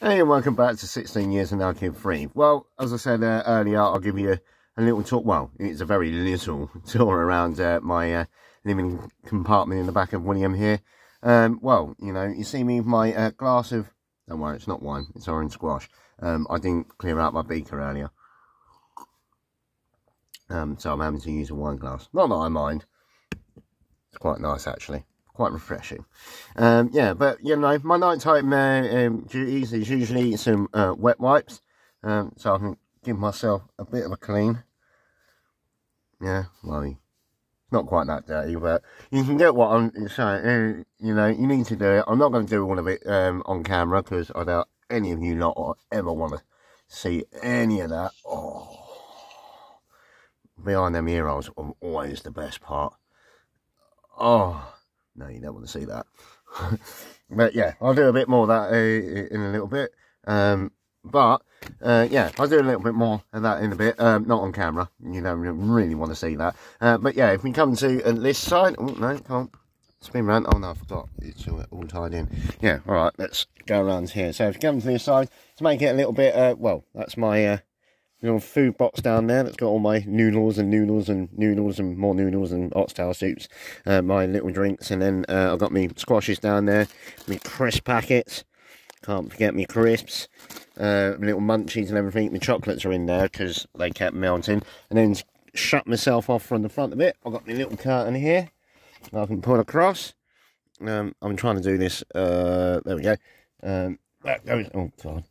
Hey, and welcome back to 16 Years and Now Free. Well, as I said uh, earlier, I'll give you a, a, little tour. Well, it's a very little tour around uh, my uh, living compartment in the back of William here. Um, well, you know, you see me with my uh, glass of... Don't worry, it's not wine. It's orange squash. Um, I didn't clear out my beaker earlier. Um, so I'm having to use a wine glass. Not that I mind. It's quite nice, actually quite refreshing. Um, yeah, but you know, my nighttime uh, um, duties is usually some uh, wet wipes, um, so I can give myself a bit of a clean. Yeah, well, not quite that dirty, but you can get what I'm saying. Uh, you know, you need to do it. I'm not going to do all of it um, on camera because I doubt any of you not ever want to see any of that. Oh, behind them ear holes are always the best part. Oh. No, you don't want to see that. but yeah, I'll do a bit more of that uh, in a little bit. Um, but uh, yeah, I'll do a little bit more of that in a bit. Um, not on camera. You don't really want to see that. Uh, but yeah, if we come to uh, this side. Oh, no, can't. Spin round. Oh no, I forgot. It's all tied in. Yeah, all right, let's go around here. So if you come to this side, to make it a little bit, uh, well, that's my uh, little food box down there that's got all my noodles and noodles and noodles and more noodles and oxtail soups, uh, my little drinks, and then uh, I've got me squashes down there, me crisp packets, can't forget me crisps, uh, little munchies and everything, my chocolates are in there because they kept melting, and then shut myself off from the front of it, I've got my little curtain here, I can pull across, um, I'm trying to do this, uh, there we go, um, that goes, oh god,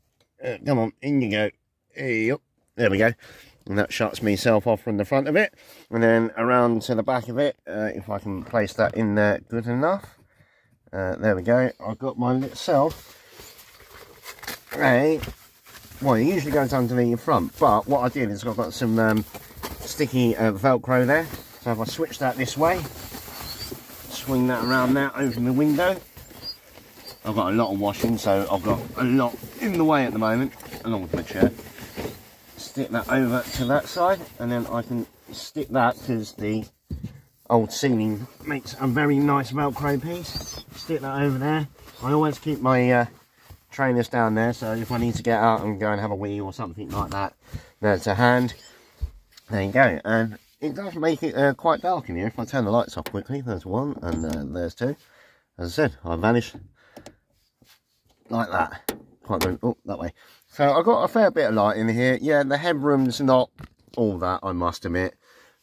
uh, come on, in you go, hey, up. There we go. And that shuts myself off from the front of it. And then around to the back of it, uh, if I can place that in there good enough. Uh, there we go. I've got my itself. Right. Well, it usually goes underneath the front, but what I did is I've got some um, sticky uh, Velcro there. So if I switch that this way, swing that around there, open the window. I've got a lot of washing, so I've got a lot in the way at the moment, along with my chair stick that over to that side and then I can stick that because the old ceiling. Makes a very nice velcro piece. Stick that over there. I always keep my uh, trainers down there so if I need to get out and go and have a wee or something like that there's a hand. There you go and it does make it uh, quite dark in here. If I turn the lights off quickly there's one and uh, there's two. As I said I vanish like that quite oh that way so I've got a fair bit of light in here. Yeah, the headroom's not all that, I must admit.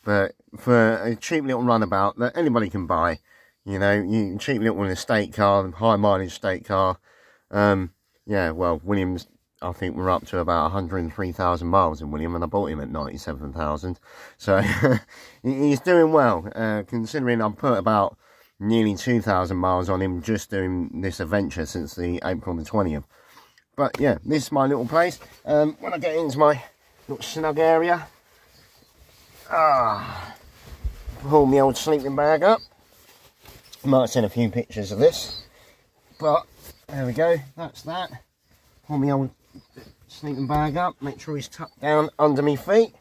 But for a cheap little runabout that anybody can buy, you know, you cheap little estate car, high mileage estate car. Um, yeah, well, Williams, I think we're up to about 103,000 miles in William, and I bought him at 97,000. So he's doing well, uh, considering I've put about nearly 2,000 miles on him just doing this adventure since the April the 20th. But yeah, this is my little place. Um, when I get into my little snug area, ah, pull my old sleeping bag up. Might send a few pictures of this, but there we go. That's that. Pull my old sleeping bag up. Make sure he's tucked down under my feet.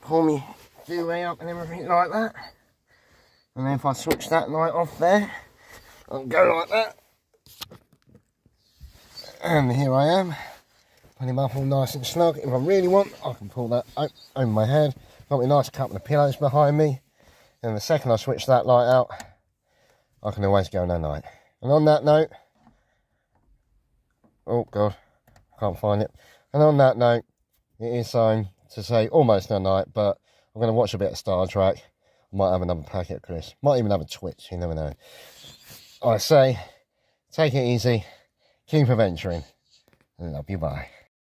Pull me duvet up and everything like that. And then if I switch that light off there, I'll go like that and here I am putting him up all nice and snug. If I really want I can pull that over my head. Got me nice couple of pillows behind me. And the second I switch that light out I can always go no night. And on that note oh god I can't find it. And on that note it is time to say almost no night but I'm going to watch a bit of Star Trek. I might have another packet Chris. Might even have a twitch you never know. I say take it easy Keep adventuring. Love you. Bye.